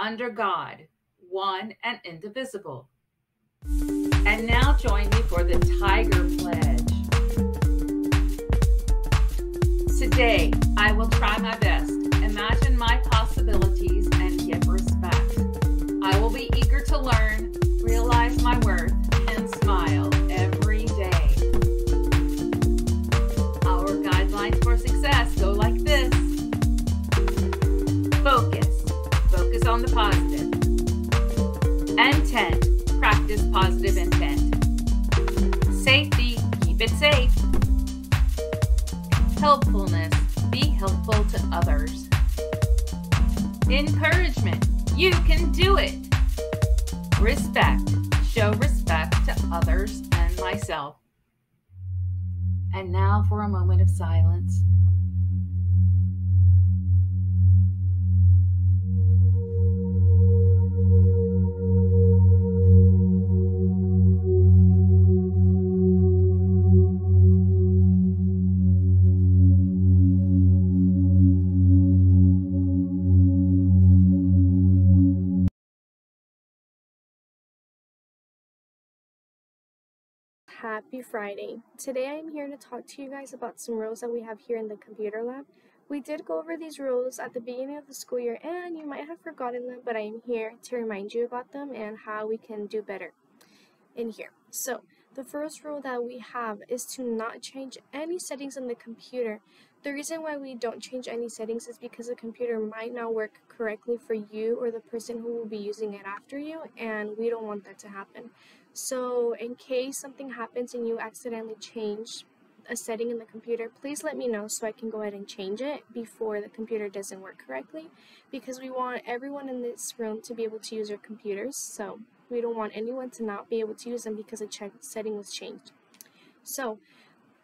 under God, one and indivisible. And now join me for the Tiger Pledge. Today, I will try my best, imagine my possibilities, and give respect. On the positive. Intent, practice positive intent. Safety, keep it safe. Helpfulness, be helpful to others. Encouragement, you can do it. Respect, show respect to others and myself. And now for a moment of silence. Happy Friday. Today I'm here to talk to you guys about some rules that we have here in the computer lab. We did go over these rules at the beginning of the school year and you might have forgotten them, but I am here to remind you about them and how we can do better in here. So, the first rule that we have is to not change any settings on the computer. The reason why we don't change any settings is because the computer might not work correctly for you or the person who will be using it after you, and we don't want that to happen. So, in case something happens and you accidentally change a setting in the computer, please let me know so I can go ahead and change it before the computer doesn't work correctly because we want everyone in this room to be able to use their computers. So, we don't want anyone to not be able to use them because a setting was changed. So,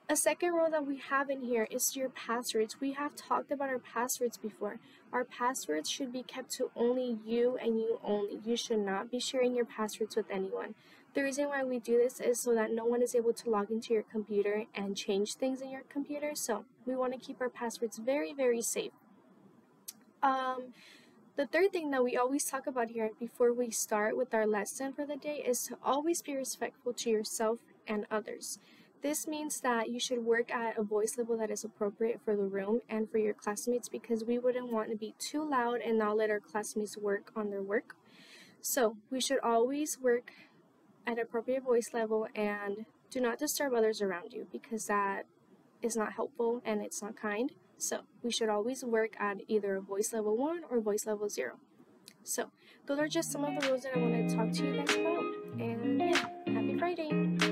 a second rule that we have in here is your passwords. We have talked about our passwords before. Our passwords should be kept to only you and you only. You should not be sharing your passwords with anyone. The reason why we do this is so that no one is able to log into your computer and change things in your computer. So we want to keep our passwords very, very safe. Um, the third thing that we always talk about here before we start with our lesson for the day is to always be respectful to yourself and others. This means that you should work at a voice level that is appropriate for the room and for your classmates because we wouldn't want to be too loud and not let our classmates work on their work. So we should always work at appropriate voice level and do not disturb others around you because that is not helpful and it's not kind. So we should always work at either voice level 1 or voice level 0. So those are just some of the rules that I wanted to talk to you guys about. And yeah, happy Friday!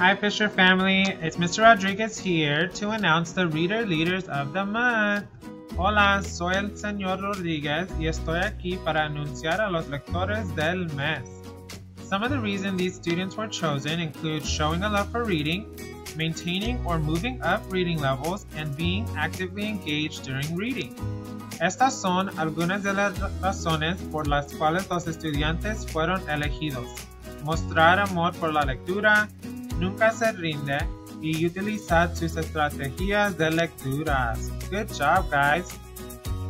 Hi Fisher family, it's Mr. Rodriguez here to announce the Reader Leaders of the Month. Hola, soy el señor Rodriguez y estoy aquí para anunciar a los lectores del mes. Some of the reasons these students were chosen include showing a love for reading, maintaining or moving up reading levels, and being actively engaged during reading. Estas son algunas de las razones por las cuales los estudiantes fueron elegidos. Mostrar amor por la lectura, nunca se rinde y utilizar sus estrategias de lecturas. Good job, guys.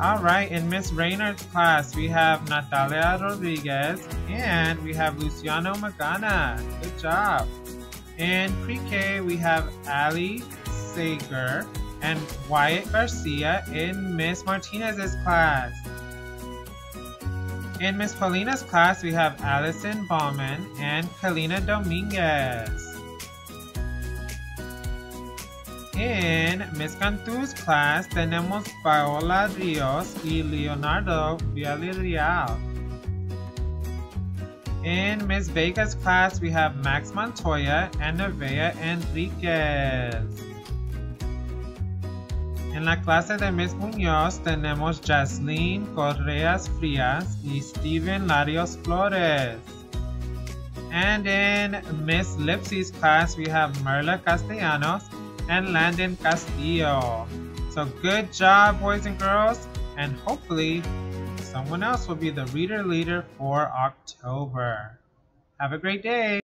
All right, in Miss Raynor's class, we have Natalia Rodriguez and we have Luciano Magana. Good job. In pre-K, we have Ali Sager and Wyatt Garcia in Miss Martinez's class. In Miss Paulina's class, we have Allison Bauman and Kalina Dominguez. En Miss Cantu's class tenemos Paola Rios y Leonardo Villarreal. In Miss Vega's class, we have Max Montoya and Nevea Enriquez. En la clase de Miss Muñoz tenemos Jasleen Correas Frias y Steven Larios Flores. And in Miss Lipsy's class, we have Merla Castellanos and Landon Castillo. So good job, boys and girls, and hopefully someone else will be the reader leader for October. Have a great day.